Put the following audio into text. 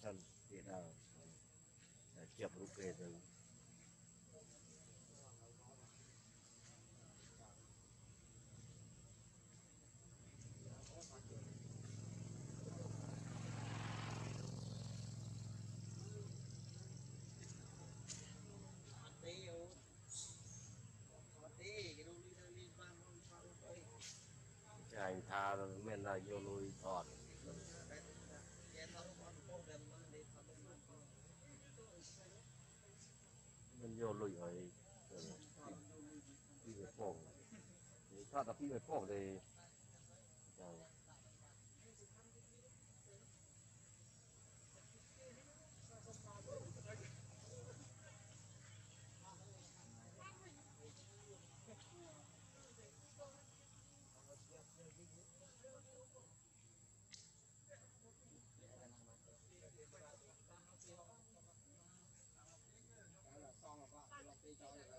Samson. Yan na. Siya progreso. มันโยนลอยไอ้ที่ไปฟ้องถ้าตะพี่ไปฟ้องเลยอย่าง dollars.